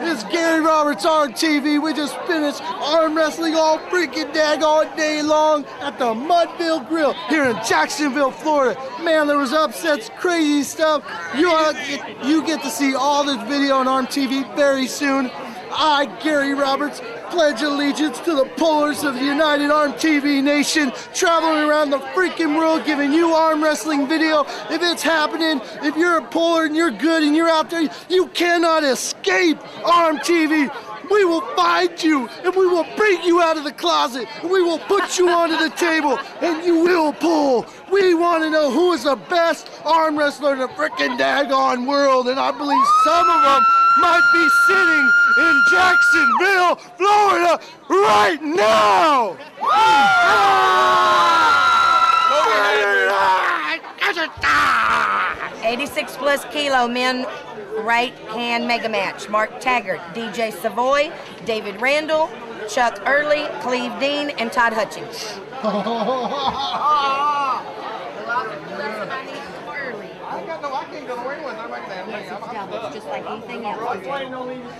It's Gary Roberts on TV. We just finished arm wrestling all freaking dag all day long at the Mudville Grill here in Jacksonville, Florida. Man, there was upsets, crazy stuff. You uh, you get to see all this video on Arm TV very soon. I, Gary Roberts, pledge allegiance to the pullers of the United Arm TV Nation, traveling around the freaking world giving you arm wrestling video. If it's happening, if you're a puller and you're good and you're out there, you cannot escape Arm TV. We will find you and we will bring you out of the closet and we will put you onto the table and you will pull. We want to know who is the best arm wrestler in the freaking daggone world, and I believe some of them might be sitting in Jacksonville, Florida, right now. 86 plus kilo men right hand mega match. Mark Taggart, DJ Savoy, David Randall, Chuck Early, Cleve Dean, and Todd Hutchings. It's just like anything else.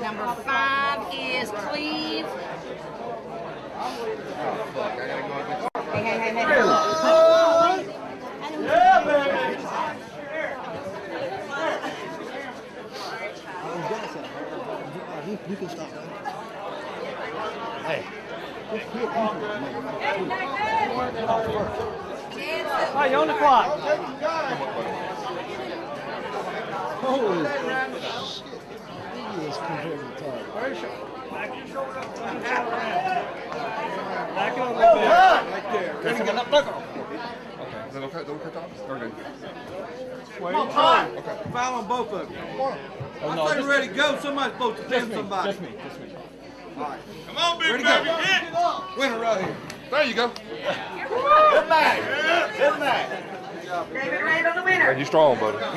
Number five is Cleve. Hey, hey, hey, hey. You can stop that. Hey. Hey, on the clock. Holy shit. He is compared to Todd. Back your shoulder up. Back it up a little bit. Right there. Okay, get up, look. Okay, is that okay? Is that okay, Tom? Okay. Wait, Come on, foul on both of you. Oh, I say ready to go. Somebody's supposed to Just pin me, somebody. just me, just me. Come on, big baby, hit! Winner right here. There you go. Good night. Good night. David Randall, the winner. You strong, buddy. Chuck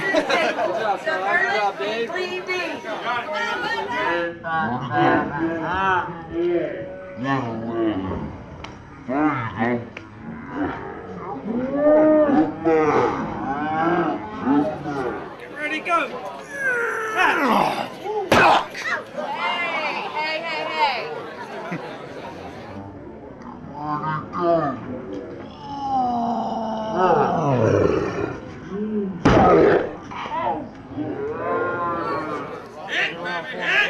Early, and Cleve Dean. Get ready, go. Ah. Hey, hey, hey, hey.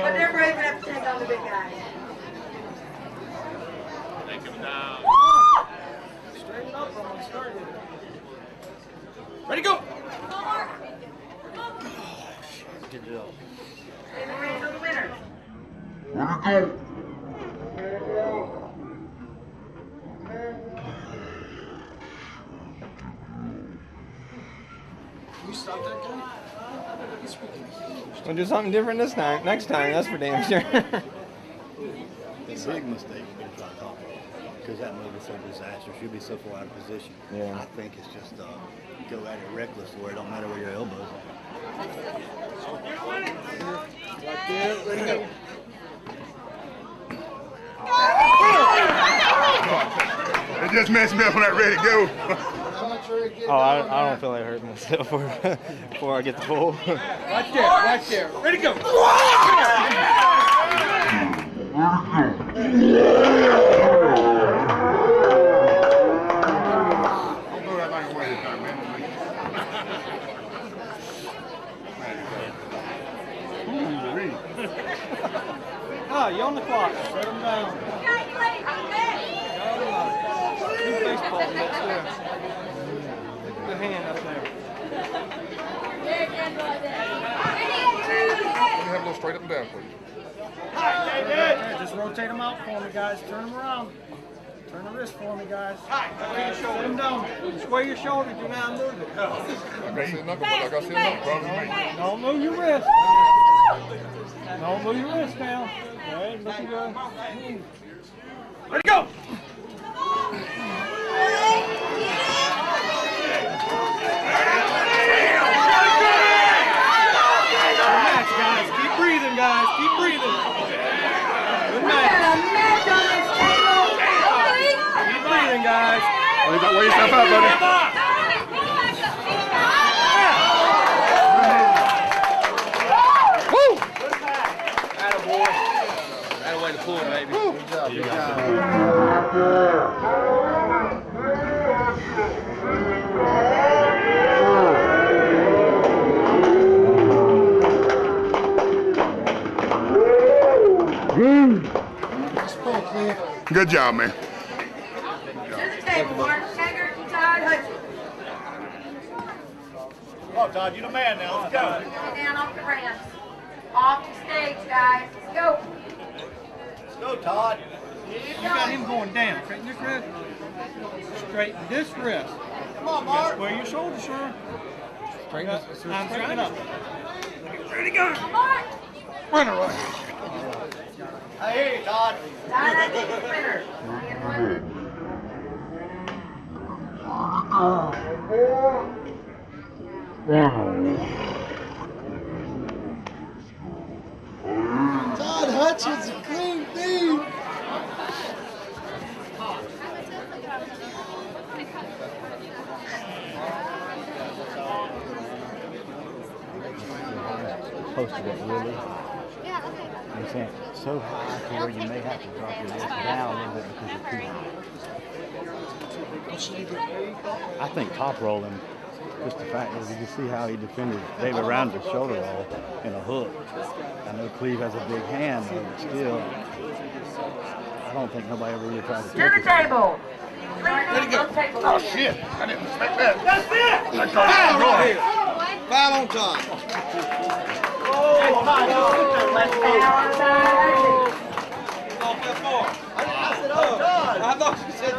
But they're brave enough to take on the big guys. Ready to go. David Randall, the winner. You stop that guy? He's freaking huge. We'll do something different this time. Next time, that's for damn sure. It's a big mistake because that move is so disastrous. You'd be so far out of position. Yeah. I think it's just uh, go at it reckless where it don't matter where your elbows are. Right there, ready to go. It just messed me up when I ready to go. How much are you getting? Oh, I, I don't feel like hurting myself before, before I get the pull. Right there, right there. Ready to go. Don't throw that thing away this time, man. Ooh, wee. Oh, you on the clock. Set him down. Do baseball next there. The hand up there. Let me have a little straight up and down, please. Yeah, just rotate them out for me, guys. Turn them around. Turn the wrist for me, guys. Set them down. Square your shoulder. Do not move it. I got to see a knuckle, but I got to see a knuckle. Problem with me. Don't move your wrist. Don't move your wrist now. Okay, looking good. Ready go. Guys. Keep breathing, guys. Keep breathing. Good night. Keep breathing, guys. Weigh weigh yourself out, buddy. Woo! That way to pull, baby. Good job, good job. Nice pull, Cleve. Good job, man. To Mark Taggart and Todd Hutchings. Come on, Todd, you the man now. Let's go. Down off the ramps. Off the stage, guys. Let's go. Let's go, Todd. You got him going down. Straighten this wrist. Straighten this wrist. Come on, Mark. Square your shoulders, sir. Straighten Got- this- I'm straighten up. Mark. Winner, right? I hear you, Todd. Todd Hutchings, winner. And one. Todd Hutchings, a clean beat. Posted it really. You can't so high to where you may have to drop your wrist down a little bit because you're too high. I think top rolling, just the fact is you can see how he defended David Rounder's shoulder roll in a hook. I know Cleve has a big hand, but still, I don't think nobody ever really tried to To take the table. Table. Oh, shit. I didn't expect that. Five on top. Let's power Todd Hutchings. I thought you said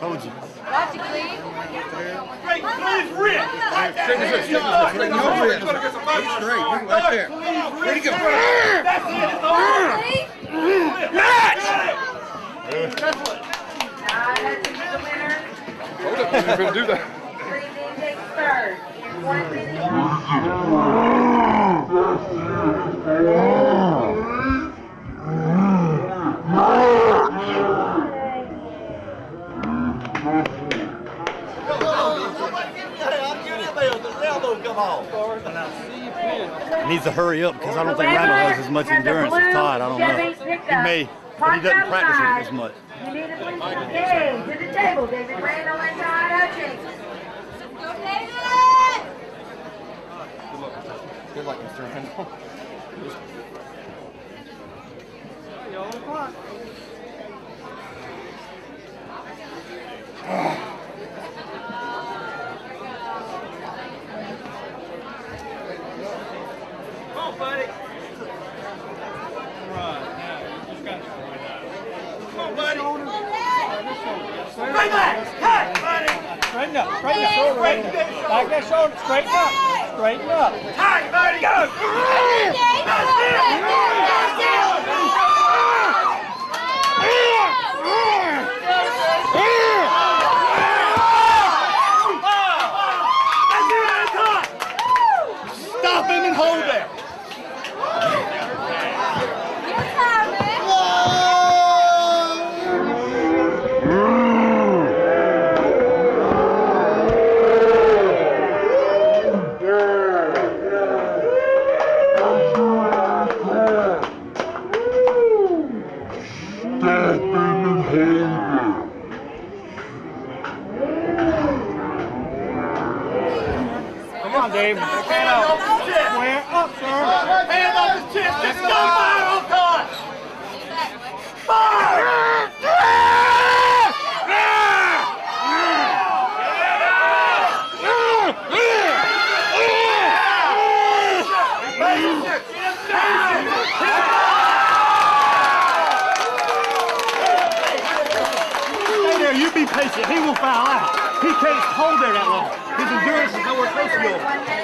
Told you. Watch it, Cleve. Straighten this wrist. Straighten your wrist. Straight. Right there. Ready to go. Todd Hutchings is the winner. Hold up. I'm going to do that. Three Dean takes third. In one minute. Needs to hurry up because I don't think Randall has as much endurance as Todd. I don't know. He may, but he doesn't practice it as much. You need to please engage to the table, David Randall and Todd Hutchings. Go, David! Good luck, Mr. Randall. Come on, buddy. Right, now, you just got to straighten up. Come on, buddy. Straighten back. Cut, buddy. Straighten up. Straighten up. Straighten. Back that shoulder. Straighten up. Straighten up. Tight, buddy. Go. Stop Come on, Dave. Hand up. Square up, sir. Hand up his chest. Let's go. Fire on Todd. Stay there. You be patient. He will foul out. He can't hold there that long. His endurance is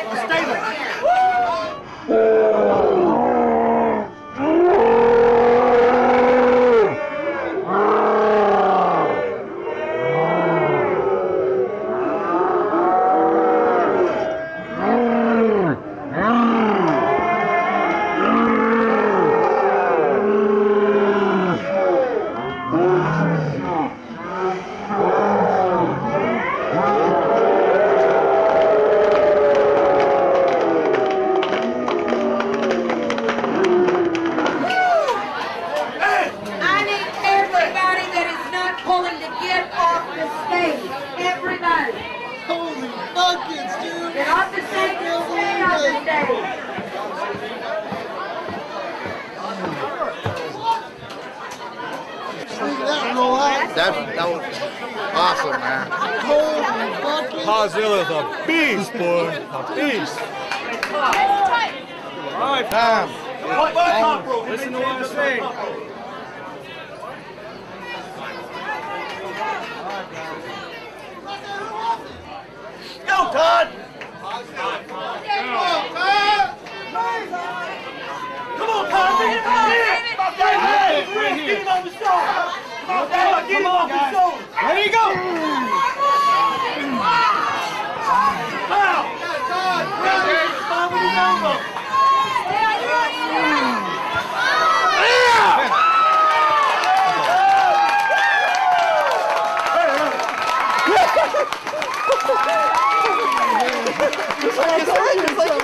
awesome, man. Holy bucket. Tazilla's a beast, boy. A beast. All right, Time. listen to what I say. Go, Todd! Come on, Todd, get him out here! Get him on the shoulder! Come on, get him on the shoulder! Foi, foi, foi, foi,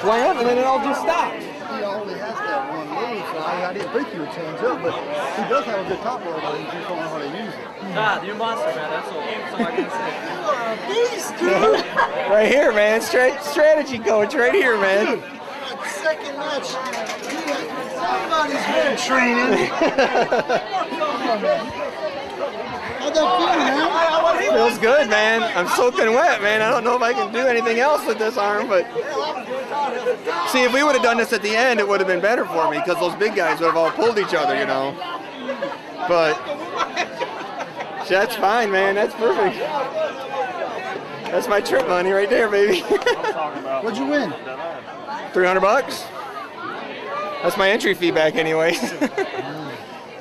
Slam, and then it all just stopped. He only has that one move, so I, I didn't think he would change up, but he does have a good top roll, but he just don't know how to use it. Todd, you're a monster, man. That's all, that's all I can say. Beast, dude! Right here, man. Straight strategy coach right here, man. That second match, he had- somebody's been training. Come on, man. How'd that feel, man? Feels good, man. I'm soaking wet, man. I don't know if I can do anything else with this arm, but see, if we would have done this at the end, it would have been better for me because those big guys would have all pulled each other, you know. But that's fine, man. That's perfect. That's my trip money right there, baby. What'd you win? 300 bucks. That's my entry fee back, anyways.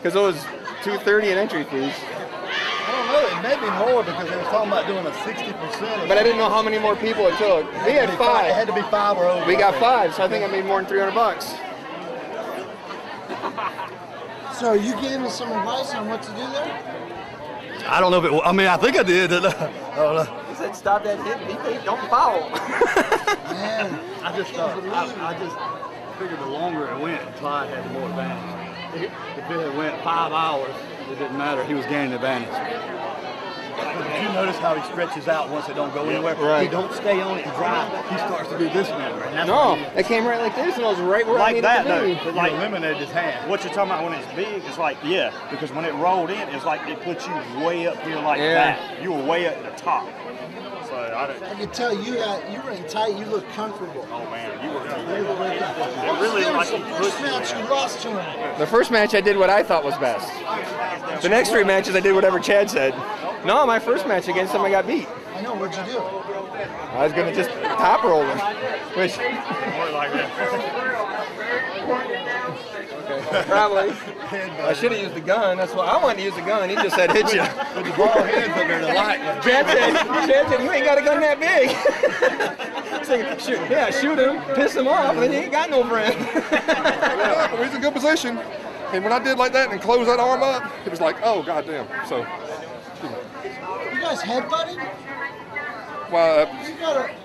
Because it was 230 in entry fees. I don't know. It may be more because they were talking about doing a 60%. But I didn't know how many more people it took. We had It five. had to be five or over. We got five, so I think I made more than 300 bucks. So you gave me some advice on what to do there? I don't know if it. I mean, I think I did. I don't know. He said, "Stop that hit, Don't foul." Man, I just thought. I, I just figured the longer it went, Clyde had the more advantage. If if it had went five hours, it didn't matter. He was gaining advantage. Did you notice how he stretches out once it don't go anywhere? Right. He don't stay on it and drive. He starts to do this now. And that's no, it came right like this, and I was right where I like needed that to though. be. But like like eliminated his hand. what you're talking about when it's big, it's like yeah, because when it rolled in, it's like it puts you way up here like Yeah. that. You were way up at the top. So I don't. I could tell you got you were in tight. You looked comfortable. Oh man, you were. You look very comfortable. It What was really the like difference? The first match you lost to him. The first match I did what I thought was best. The next three matches I did whatever Chad said. No, my first match against him I got beat. I know. What'd you do? I was gonna just top roll him, which More like that. probably I should have used the gun. That's why I wanted to use the gun. He just said hit you. With the ball hands up there, the light. Chad said, Chad said, you ain't got a gun that big. It's like, shoot, yeah, shoot him, piss him off, and then you ain't got no friend. Yeah, but we in good position. And when I did like that and closed that arm up, it was like, oh, goddamn. So, You guys headbutting? well, uh, You gotta.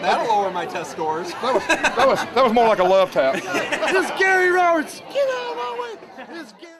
That'll lower my test scores. that was, that was, that was more like a love tap. This is Gary Roberts. Get out of my way. This is Gary.